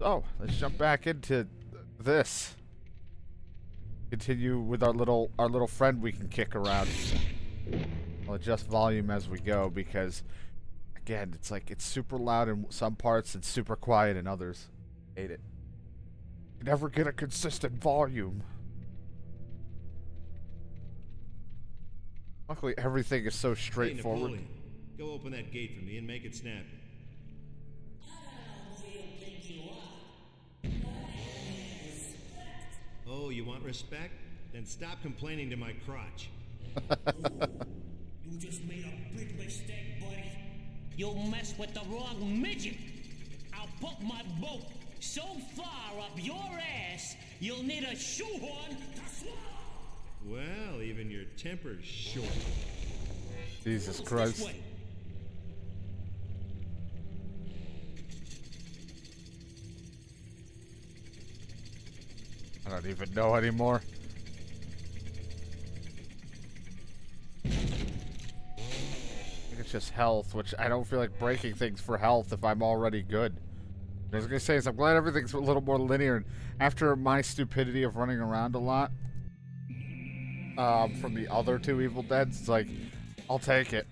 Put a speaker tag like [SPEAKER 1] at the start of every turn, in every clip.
[SPEAKER 1] Oh, let's jump back into this. Continue with our little our little friend we can kick around. I'll adjust volume as we go because again, it's like it's super loud in some parts and super quiet in others. Hate it. You never get a consistent volume. Luckily, everything is so straightforward.
[SPEAKER 2] Hey, Napoleon, go open that gate for me and make it snap. Oh, you want respect? Then stop complaining to my crotch.
[SPEAKER 3] You just made a big mistake, buddy. You mess with the wrong midget. I'll put my boat so far up your ass, you'll need a shoehorn to swallow.
[SPEAKER 2] Well, even your temper's short.
[SPEAKER 1] Jesus
[SPEAKER 3] This
[SPEAKER 1] Christ. I don't even know anymore. It's just health, which I don't feel like breaking things for health if I'm already good. What I was gonna say is I'm glad everything's a little more linear. After my stupidity of running around a lot um, from the other two Evil Deads, it's like I'll take it.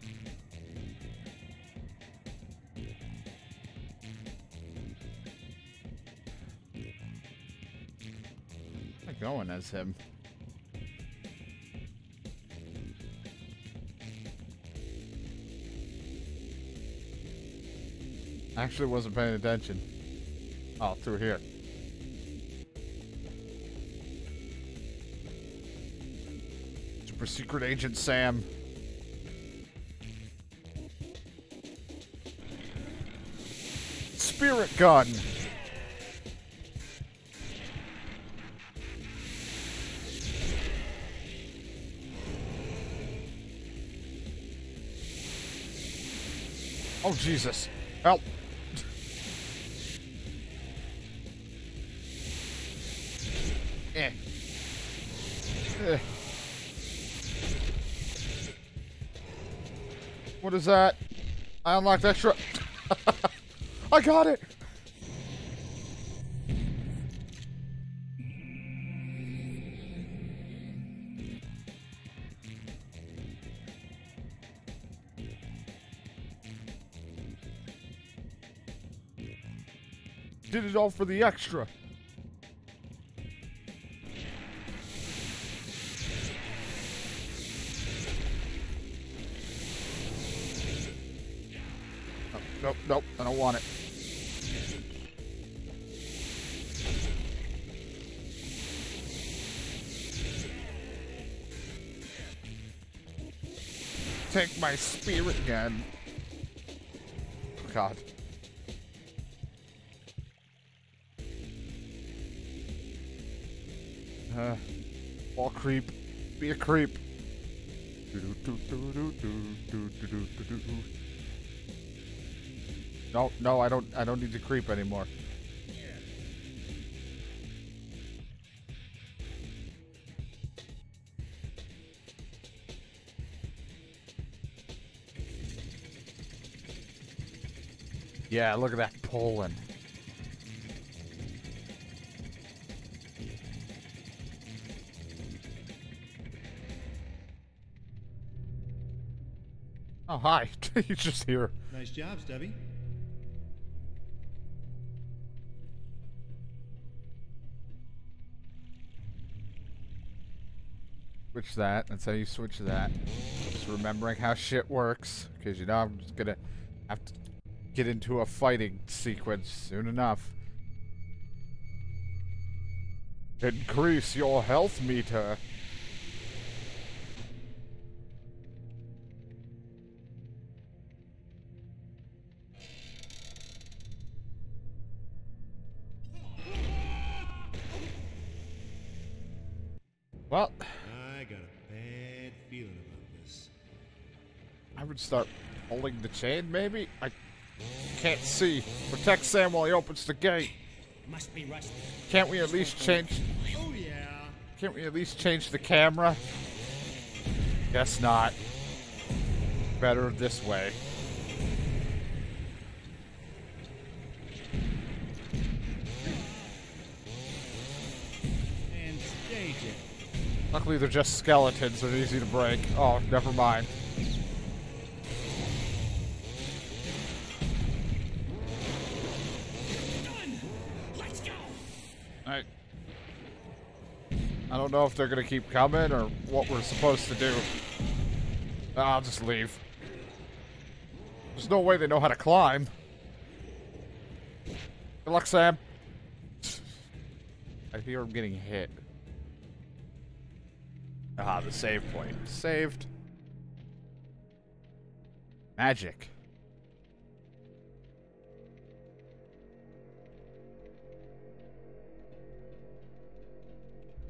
[SPEAKER 1] Going as him. Actually wasn't paying attention. Oh, through here. Super Secret Agent Sam. Spirit Gun. Jesus. Help. eh. Eh. What is that? I unlocked extra. I got it. All for the extra. Nope, nope, I don't want it. Take my spirit. Oh, God. Creep. Be a creep. No, no, I don't. I don't need to creep anymore. Yeah, look at that Poland. Oh, hi. He's just here.
[SPEAKER 2] Nice job, Stubby.
[SPEAKER 1] Switch that. That's how you switch that. Just remembering how shit works. Because, you know, I'm just gonna have to get into a fighting sequence soon enough. Increase your health meter.
[SPEAKER 2] I
[SPEAKER 1] would start holding the chain, maybe? I can't see. Protect Sam while he opens the gate.
[SPEAKER 3] Must be rusty.
[SPEAKER 1] Can't we at least change...
[SPEAKER 2] Oh, yeah.
[SPEAKER 1] Can't we at least change the camera? Guess not. Better this way. Luckily, they're just skeletons. They're easy to break. Oh, never mind. Don't know if they're gonna keep coming or what we're supposed to do. I'll just leave. There's no way they know how to climb. Good luck, Sam. I hear I'm getting hit. Ah, the save point. Saved. Magic.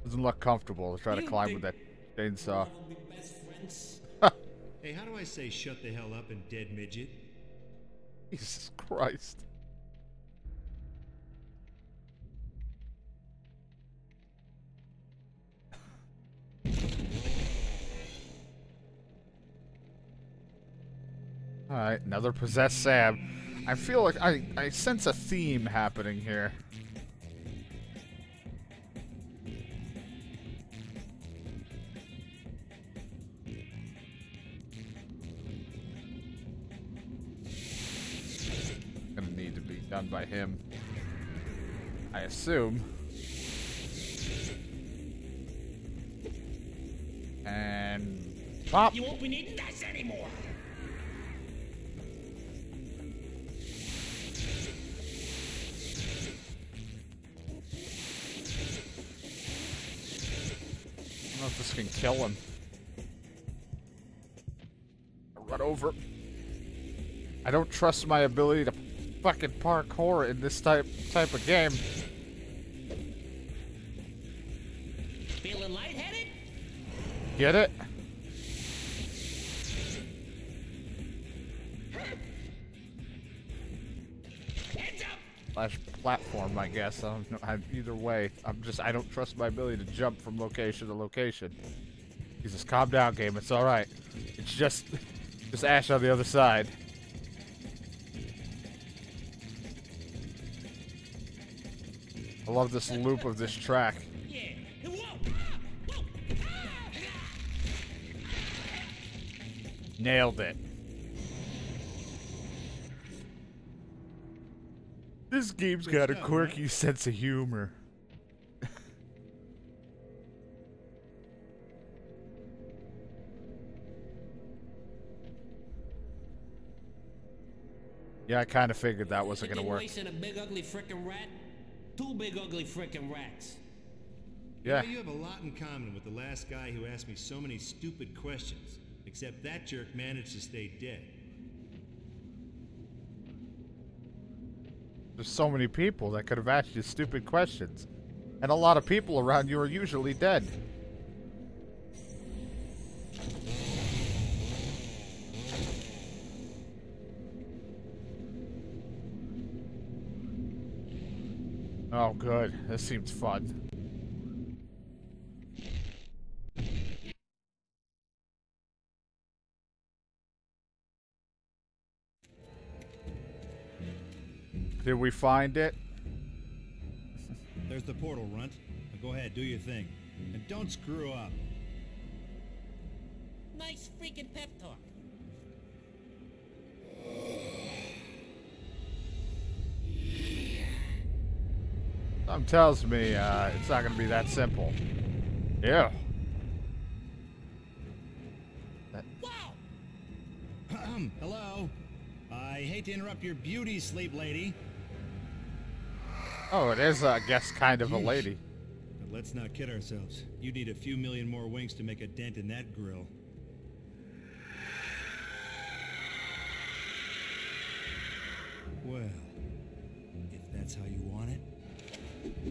[SPEAKER 1] Doesn't look comfortable to try to climb with that chainsaw.
[SPEAKER 3] We'll be best friends.
[SPEAKER 2] Hey, how do I say shut the hell up and dead midget?
[SPEAKER 1] Jesus Christ. Alright, another possessed Sam. I feel like I, I sense a theme happening here. Him. I assume. And pop.
[SPEAKER 3] You won't be needing this anymore.
[SPEAKER 1] I don't know if this can kill him. Run over. I don't trust my ability to fucking parkour in this type type of game.
[SPEAKER 3] Feeling lightheaded?
[SPEAKER 1] Get it? Slash platform, I guess. I don't know. Either way, I'm just I don't trust my ability to jump from location to location. Jesus, calm down, game. It's all right. It's just just Ash on the other side. I love this loop of this track. Nailed it. This game's got a quirky sense of humor. yeah, I kind of figured that wasn't gonna
[SPEAKER 3] Didn't
[SPEAKER 1] work.
[SPEAKER 3] Waste in a big ugly frickin' rat. Two big ugly frickin' rats.
[SPEAKER 1] Yeah,
[SPEAKER 2] You, know, you have a lot in common with the last guy who asked me so many stupid questions. Except that jerk managed to stay dead.
[SPEAKER 1] there's so many people that could have asked you stupid questions, and a lot of people around you are usually dead. Oh, good. This seems fun. Did we find it?
[SPEAKER 2] There's the portal, Runt. Now go ahead, do your thing. And don't screw up.
[SPEAKER 3] Nice freaking pep talk.
[SPEAKER 1] Something tells me uh, it's not going to be that simple. Yeah.
[SPEAKER 2] Hello? I hate to interrupt your beauty sleep, lady.
[SPEAKER 1] Oh, it is, I guess, kind of a lady.
[SPEAKER 2] But let's not kid ourselves. You need a few million more wings to make a dent in that grill. Well, if that's how you want it,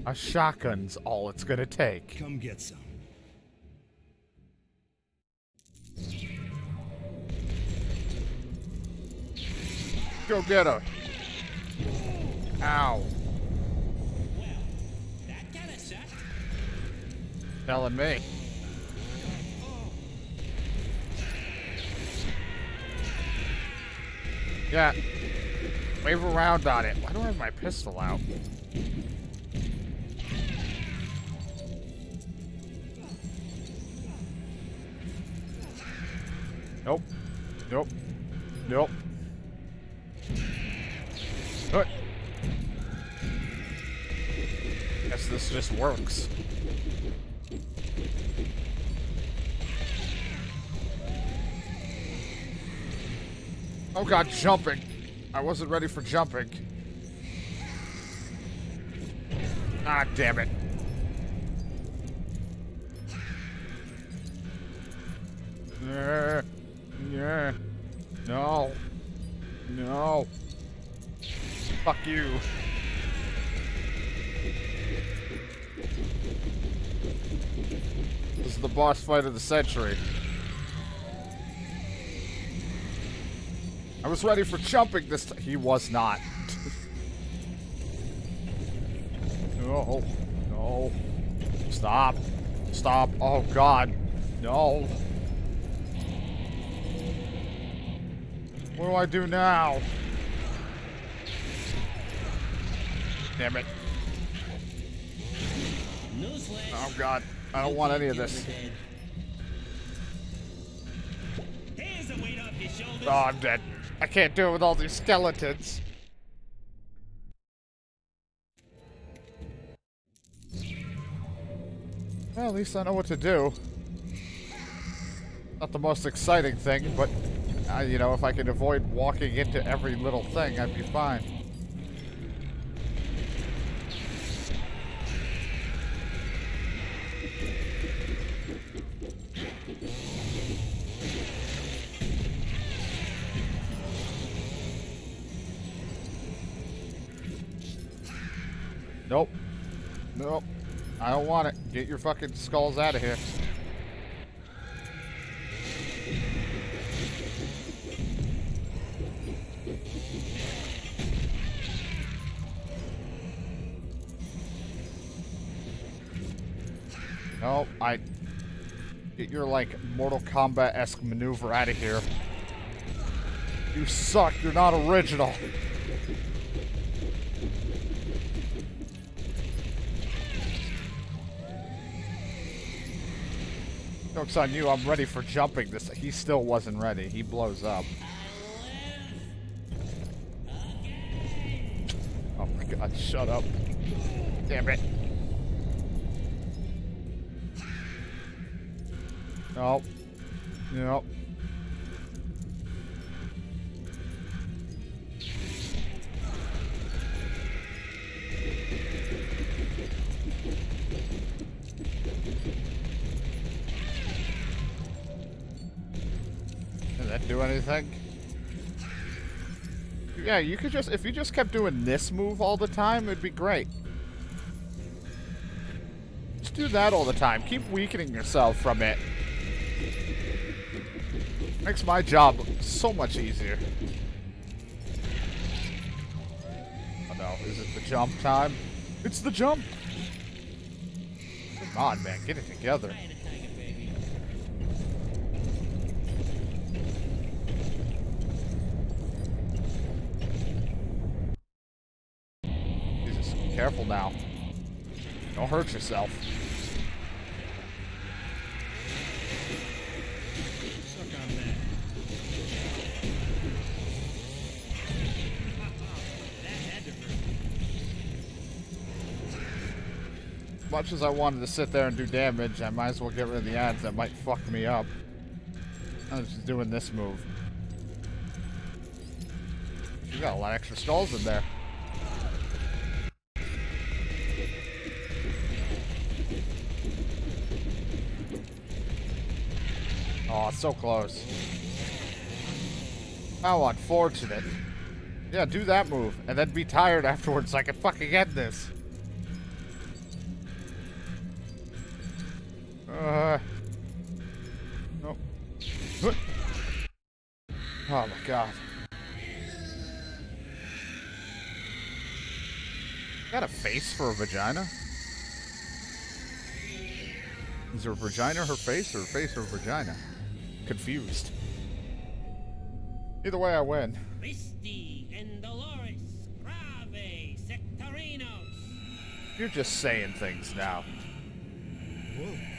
[SPEAKER 1] A shotgun's all it's going to take.
[SPEAKER 2] come get some.
[SPEAKER 1] Go get her. Ow.
[SPEAKER 3] Well, that kinda sucked.
[SPEAKER 1] Telling me. Yeah. Wave around on it. Why do I have my pistol out? Nope. Nope. Nope. What? Guess this just works. Oh god, jumping. I wasn't ready for jumping. Ah, damn it. Yeah. Yeah. No. No. Fuck you. This is the boss fight of the century. I was ready for jumping this time. He was not. no. No. Stop. Stop. Oh, God. No. What do I do now? Damn it. Oh, God. I don't want any of this. Oh, I'm dead. I can't do it with all these skeletons. Well, at least I know what to do. Not the most exciting thing, but, uh, you know, if I could avoid walking into every little thing, I'd be fine. Nope. Nope. I don't want it. Get your fucking skulls out of here. Like, Mortal Kombat-esque maneuver out of here. You suck. You're not original. Joke's on you, I'm ready for jumping this. He still wasn't ready. He blows up. Oh my god, shut up. Damn it. No. No. Did that do anything? Yeah, you could just, if you just kept doing this move all the time, it'd be great. Just do that all the time. Keep weakening yourself from it. Makes my job so much easier. Oh no, is it the jump time? It's the jump! Come on, man, get it together. Jesus, careful now. Don't hurt yourself. Much as I wanted to sit there and do damage, I might as well get rid of the ads that might fuck me up. I'm just doing this move. You got a lot of extra skulls in there. Oh, it's so close. How unfortunate. Yeah, do that move, and then be tired afterwards so I can fucking end this. Uh. Nope. Huh. Oh my god. Got a face for a vagina? Is her vagina her face or her face her vagina? Confused. Either way, I win.
[SPEAKER 3] Christi and Dolores, Grave, Sectorinos.
[SPEAKER 1] You're just saying things now.
[SPEAKER 2] Whoa.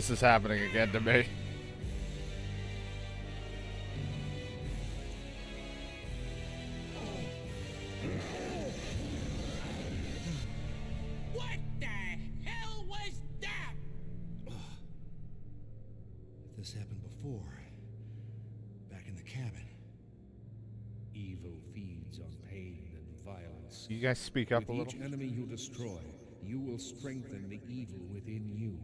[SPEAKER 1] This is happening again to me.
[SPEAKER 3] What the hell was that?
[SPEAKER 2] If this happened before, back in the cabin.
[SPEAKER 4] Evil feeds on pain and violence.
[SPEAKER 1] You guys speak up
[SPEAKER 4] With
[SPEAKER 1] a little.
[SPEAKER 4] each enemy you destroy, you will strengthen the evil within you.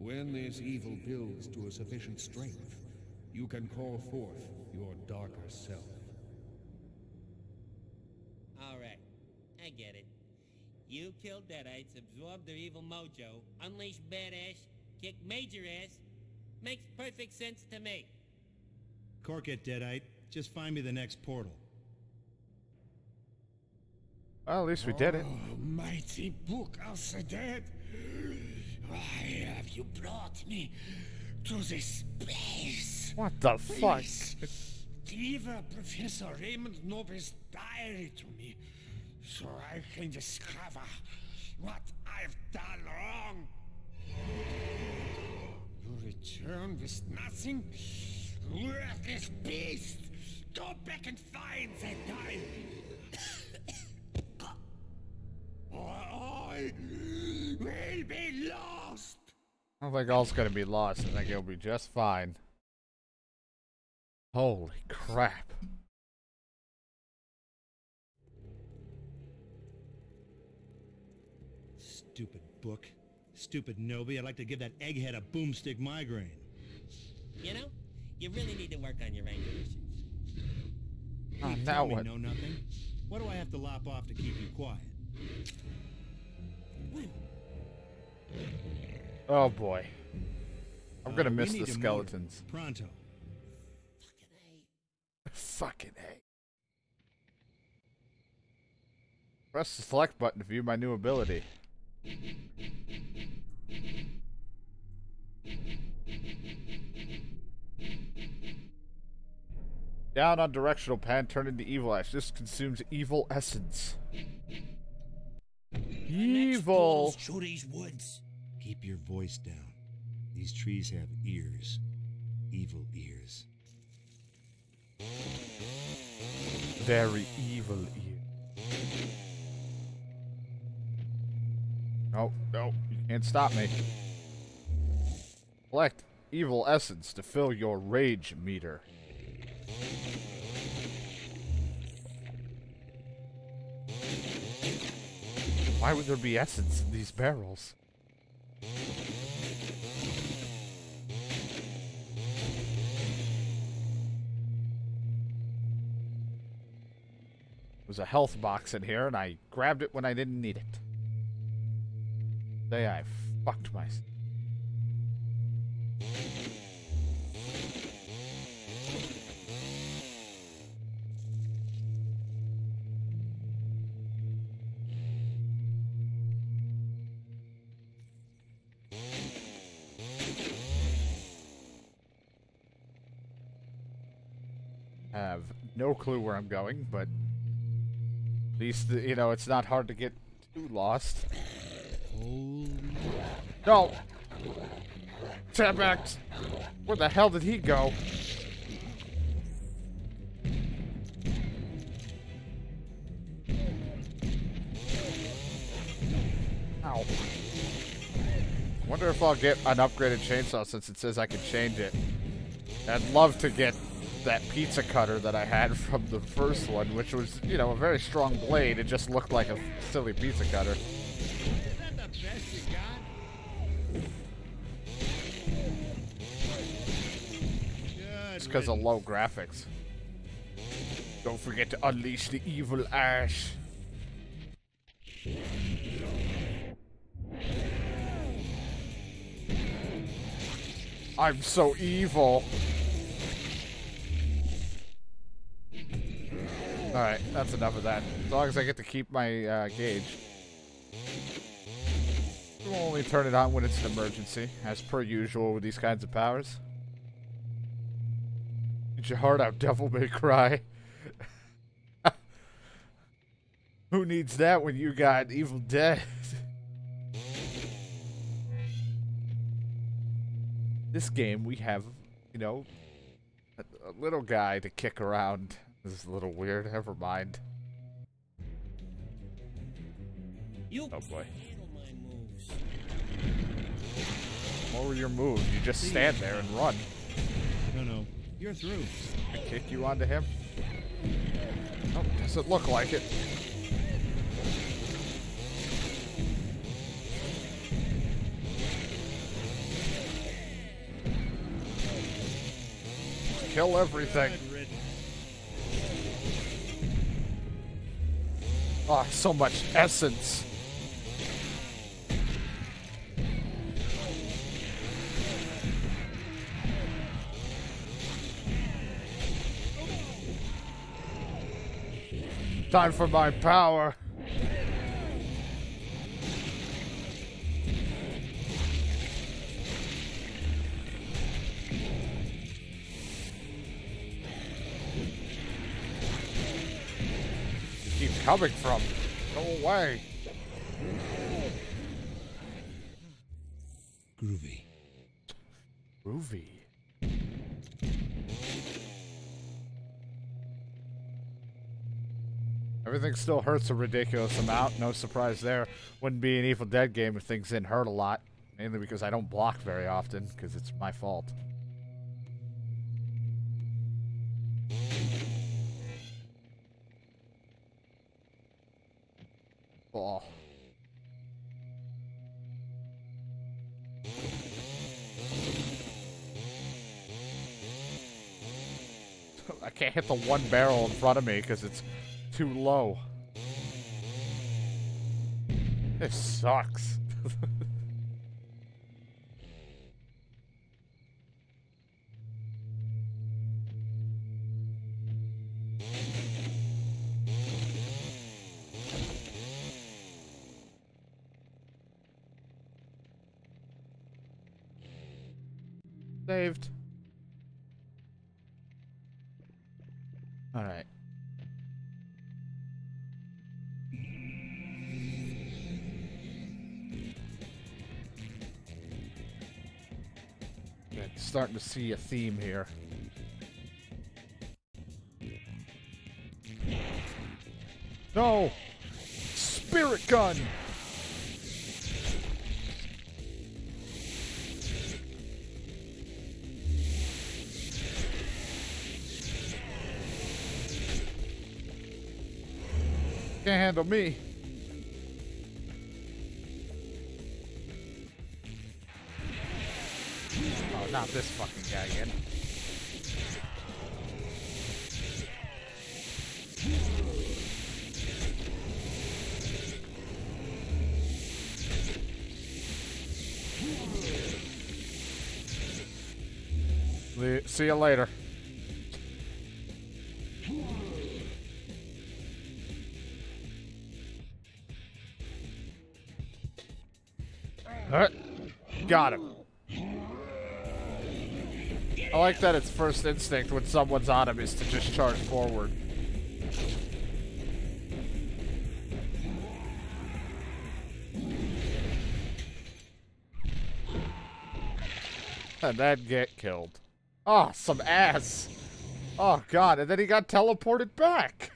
[SPEAKER 4] When this evil builds to a sufficient strength, you can call forth your darker self.
[SPEAKER 3] Alright, I get it. You killed Deadites, absorbed their evil mojo, unleashed badass, kicked major ass. Makes perfect sense to me.
[SPEAKER 2] Cork it, Deadite. Just find me the next portal.
[SPEAKER 1] Well, at least we did it.
[SPEAKER 5] Oh, mighty book of the dead. Why have you brought me to this place?
[SPEAKER 1] What the fuck?
[SPEAKER 5] Deliver Professor Raymond Knowby's diary to me so I can discover what I've done wrong. You return with nothing? Worthless beast! Go back and find that diary! Or I will be lost!
[SPEAKER 1] I don't think all's gonna be lost. I think it'll be just fine. Holy crap.
[SPEAKER 2] Stupid book. Stupid Knowby. I'd like to give that egghead a boomstick migraine.
[SPEAKER 3] You know, you really need to work on your anger issues.
[SPEAKER 1] Oh, now what?
[SPEAKER 2] know nothing. What do I have to lop off to keep you quiet?
[SPEAKER 1] Oh boy. I'm gonna
[SPEAKER 2] Uh,
[SPEAKER 1] miss the skeletons.
[SPEAKER 2] Pronto.
[SPEAKER 1] Fucking A. Press the select button to view my new ability. Down on directional pad, turn into evil ash. This consumes evil essence. Evil.
[SPEAKER 3] Through these woods.
[SPEAKER 2] Keep your voice down. These trees have ears. Evil ears.
[SPEAKER 1] Very evil ears. No, no, you can't stop me. Collect evil essence to fill your rage meter. Why would there be essence in these barrels? was a health box in here, and I grabbed it when I didn't need it. Say I fucked myself. No clue where I'm going, but at least, uh, you know, it's not hard to get too lost. No! Tabax! Where the hell did he go? Ow. Wonder if I'll get an upgraded chainsaw since it says I can change it. I'd love to get that pizza cutter that I had from the first one, which was, you know, a very strong blade. It just looked like a silly pizza cutter. It's because of low graphics. Don't forget to unleash the evil ash. I'm so evil. Alright, that's enough of that. As long as I get to keep my uh, gauge. We'll only turn it on when it's an emergency, as per usual with these kinds of powers. Get your heart out, devil may cry. Who needs that when you got Evil Dead? this game we have, you know, a, a little guy to kick around. This is a little weird. Never mind.
[SPEAKER 3] You
[SPEAKER 1] Oh boy. What were your moves? You just stand there and run.
[SPEAKER 2] No, no. You're through.
[SPEAKER 1] I kick you onto him. Oh, doesn't look like it. Kill everything. Ah, so much essence. Time for my power. Coming from. Go away.
[SPEAKER 2] Groovy.
[SPEAKER 1] Groovy. Everything still hurts a ridiculous amount. No surprise there. Wouldn't be an Evil Dead game if things didn't hurt a lot. Mainly because I don't block very often, because it's my fault. Oh. I can't hit the one barrel in front of me because it's too low. This sucks. starting to see a theme here. No! Spirit gun! Can't handle me. Not this fucking guy again. See you later. Alright. Got him. I like that its first instinct when someone's on him is to just charge forward. And then get killed. Oh, some ass. Oh god, and then he got teleported back.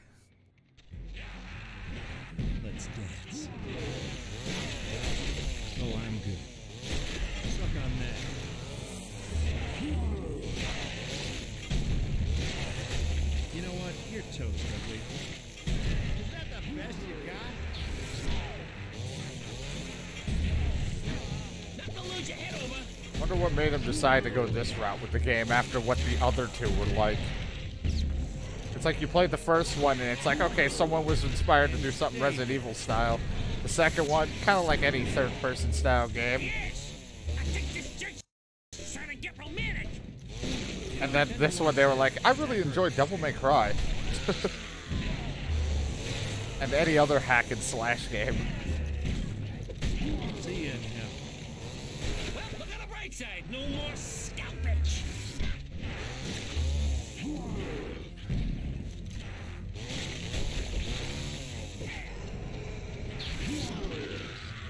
[SPEAKER 1] Made him decide to go this route with the game after what the other two were like. It's like you played the first one and it's like, okay, someone was inspired to do something Resident Evil style. The second one, kind of like any third-person style game. And then this one, they were like, I really enjoyed Devil May Cry. and any other hack and slash game.
[SPEAKER 2] See you in hell.
[SPEAKER 3] Well, look on the bright side. No more scalpage.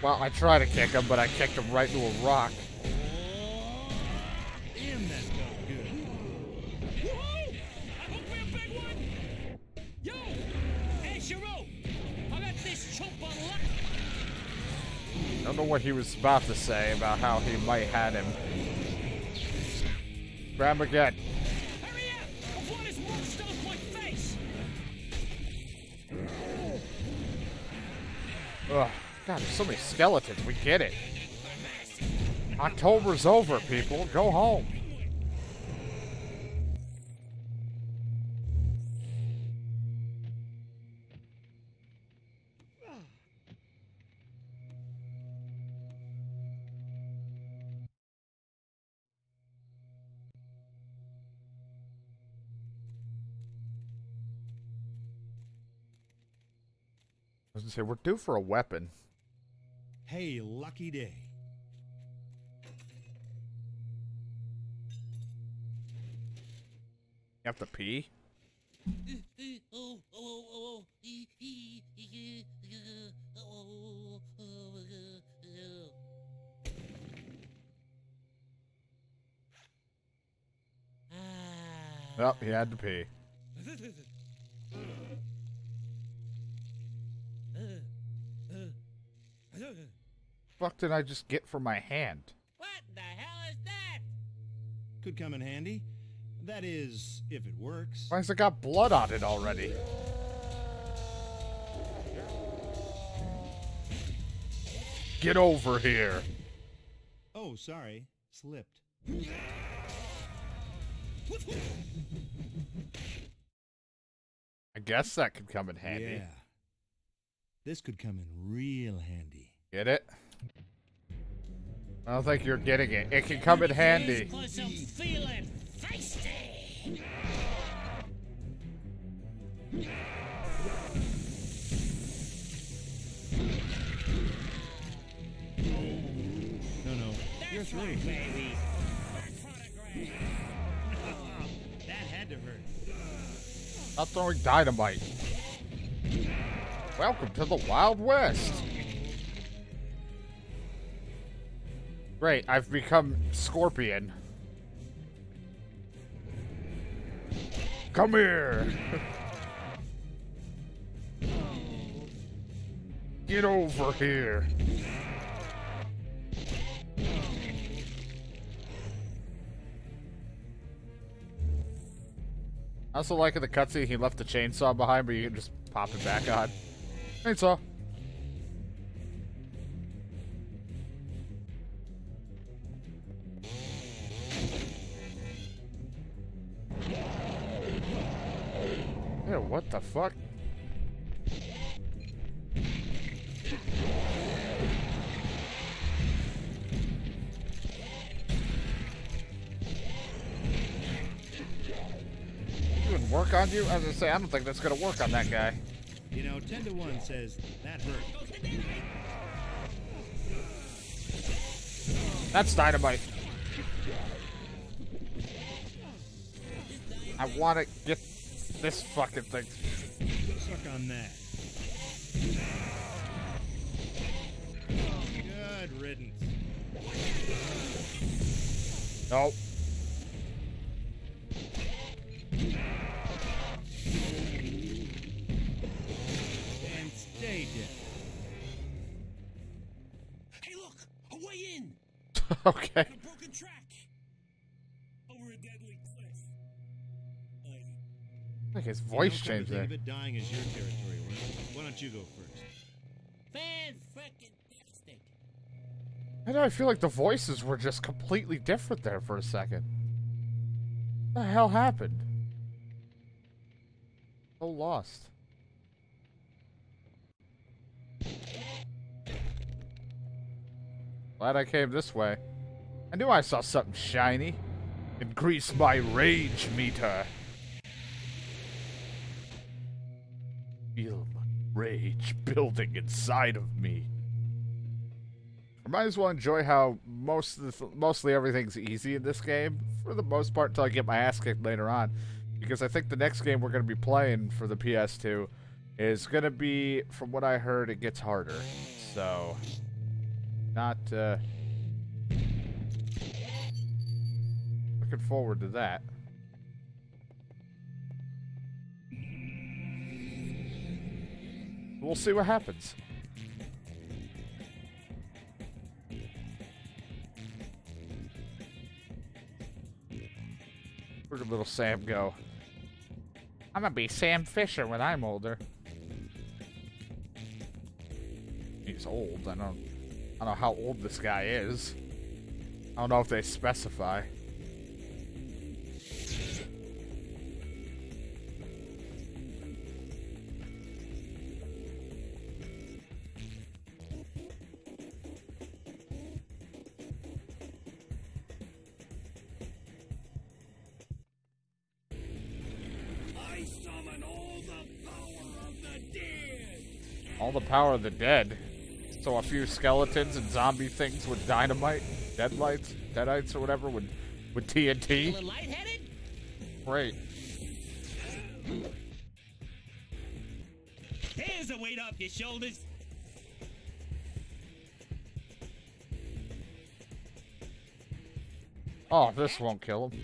[SPEAKER 1] Well, I tried to kick him, but I kicked him right into a rock.
[SPEAKER 2] Damn, that felt good.
[SPEAKER 3] Woohoo! I hope we a big one! Yo! Hey, Shiro! I got this chump.
[SPEAKER 1] I don't know what he was about to say about how he might had him. Grab again.
[SPEAKER 3] Hurry up! Before this monk my face!
[SPEAKER 1] Ugh. God, there's so many skeletons. We get it. October's over, people. Go home. Say we're due for a weapon.
[SPEAKER 2] Hey, lucky day.
[SPEAKER 1] You have to pee? Ah. Well, he had to pee. Fuck did I just get from my hand?
[SPEAKER 3] What the hell is that?
[SPEAKER 2] Could come in handy. That is, if it works.
[SPEAKER 1] Why has it got blood on it already? Get over here.
[SPEAKER 2] Oh, sorry. Slipped.
[SPEAKER 1] I guess that could come in handy.
[SPEAKER 2] Yeah. This could come in real handy.
[SPEAKER 1] Get it? I don't think you're getting it. It can come in handy.
[SPEAKER 3] Cause I'm feeling feisty.
[SPEAKER 2] No, no. You're
[SPEAKER 3] That's
[SPEAKER 2] through.
[SPEAKER 3] right, baby.
[SPEAKER 2] that had to hurt.
[SPEAKER 1] Stop throwing dynamite. Welcome to the Wild West. Great, I've become Scorpion. Come here. Get over here. I also like in the cutscene he left the chainsaw behind, but you can just pop it back on. Chainsaw. Fuck? Doing work on you? As I say, I don't think that's gonna work on that guy.
[SPEAKER 2] You know, 10 to 1 says that hurt.
[SPEAKER 1] That's dynamite. I want to get this fucking thing.
[SPEAKER 2] Suck on that. Good riddance.
[SPEAKER 1] Nope. Like his
[SPEAKER 2] You know,
[SPEAKER 1] voice
[SPEAKER 2] come
[SPEAKER 1] changed there.
[SPEAKER 2] dying is your territory, Why don't you go first?
[SPEAKER 3] Fan frickin' tastic!
[SPEAKER 1] I know. I feel like the voices were just completely different there for a second. What the hell happened? So lost. Glad I came this way. I knew I saw something shiny. Increase my rage meter. Feel rage building inside of me. I might as well enjoy how most of the, mostly everything's easy in this game for the most part until I get my ass kicked later on, because I think the next game we're going to be playing for the PS2 is going to be, from what I heard, it gets harder. So, not. Uh, looking forward to that. We'll see what happens. Where did little Sam go? I'm gonna be Sam Fisher when I'm older. He's old. I don't. I don't know how old this guy is. I don't know if they specify.
[SPEAKER 5] All the power of the dead.
[SPEAKER 1] So a few skeletons and zombie things with dynamite, deadlights, deadites or whatever with with TNT.
[SPEAKER 3] Feeling lightheaded?
[SPEAKER 1] Great.
[SPEAKER 3] There's a weight off your shoulders.
[SPEAKER 1] Oh, this won't kill him.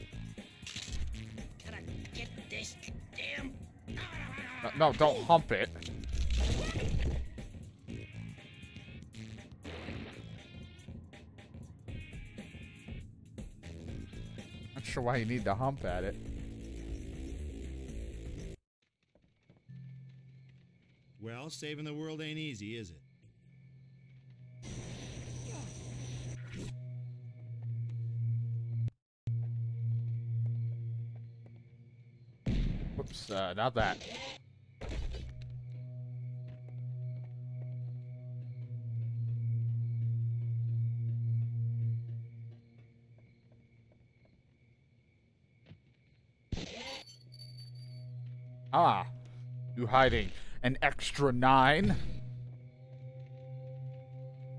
[SPEAKER 3] Gotta get this damn.
[SPEAKER 1] No, no, don't hump it. Sure why you need to hump at it.
[SPEAKER 2] Well, saving the world ain't easy, is it?
[SPEAKER 1] Whoops, uh, not that. Ah, you hiding an extra nine?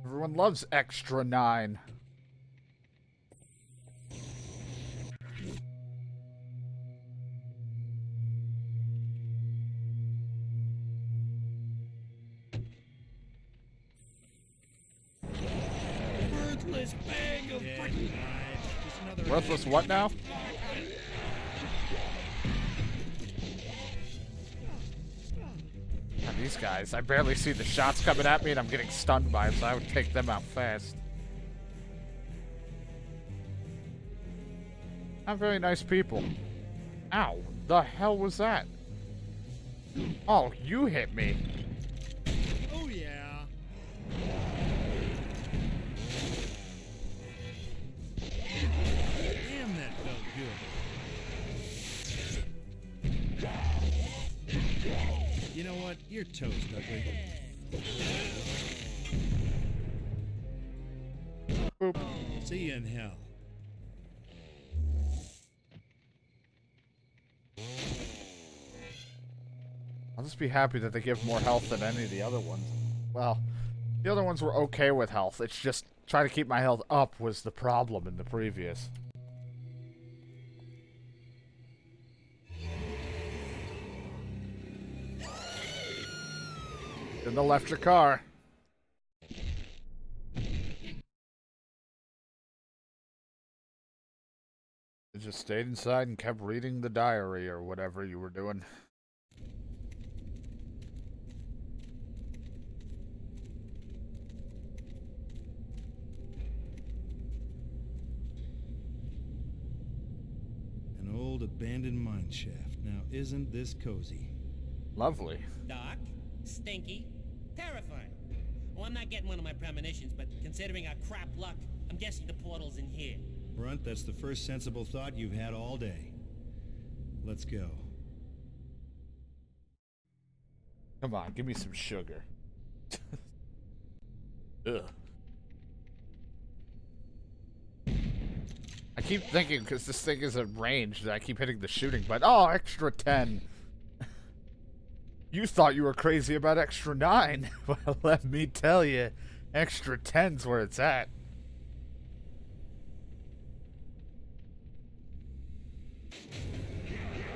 [SPEAKER 1] Everyone loves extra nine.
[SPEAKER 5] Worthless bag of
[SPEAKER 2] Dead,
[SPEAKER 5] brick.
[SPEAKER 2] alive, just another
[SPEAKER 1] Worthless what now? These guys, I barely see the shots coming at me and I'm getting stunned by them, so I would take them out fast. Not very nice people. Ow, the hell was that? Oh, you hit me.
[SPEAKER 2] Ugly.
[SPEAKER 1] Boop.
[SPEAKER 2] See you in hell.
[SPEAKER 1] I'll just be happy that they give more health than any of the other ones. Well, the other ones were okay with health. It's just trying to keep my health up was the problem in the previous. Shouldn't have left your car. You just stayed inside and kept reading the diary or whatever you were doing.
[SPEAKER 2] An old abandoned mine shaft. Now, isn't this cozy?
[SPEAKER 1] Lovely.
[SPEAKER 3] Dark, stinky, terrifying. Oh, I'm not getting one of my premonitions, but considering our crap luck, I'm guessing the portal's in here.
[SPEAKER 2] Brunt, that's the first sensible thought you've had all day. Let's go.
[SPEAKER 1] Come on, give me some sugar. Ugh. I keep thinking because this thing is at range that I keep hitting the shooting button. Oh, extra 10. You thought you were crazy about extra 9. well, let me tell you, extra 10's where it's at.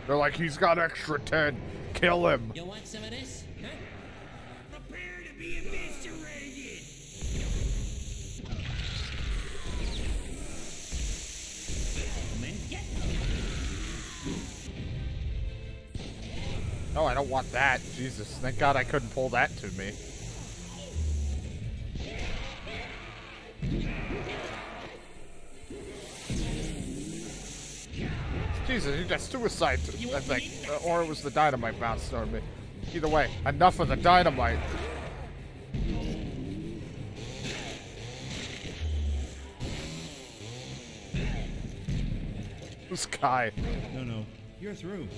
[SPEAKER 1] They're like, he's got extra 10. Kill him.
[SPEAKER 3] You want some of this?
[SPEAKER 1] No, I don't want that. Jesus, thank God I couldn't pull that to me. Jesus, you got suicide, I think. Uh, or it was the dynamite bounced on me. Either way, enough of the dynamite. Who's Kai?
[SPEAKER 2] No, no, you're through.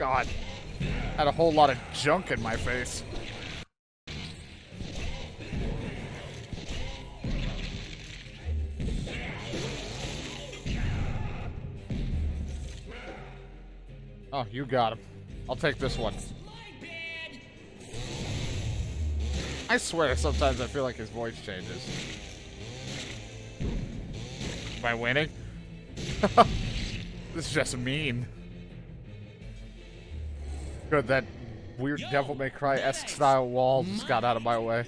[SPEAKER 1] God. Had a whole lot of junk in my face. Oh, you got him. I'll take this one. I swear, sometimes I feel like his voice changes. Am I winning? this is just mean. Good, that weird
[SPEAKER 3] Yo,
[SPEAKER 1] Devil May Cry-esque style wall just got out of my way.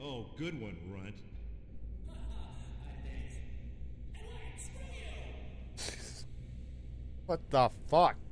[SPEAKER 2] Oh, good one, Runt.
[SPEAKER 1] What the fuck?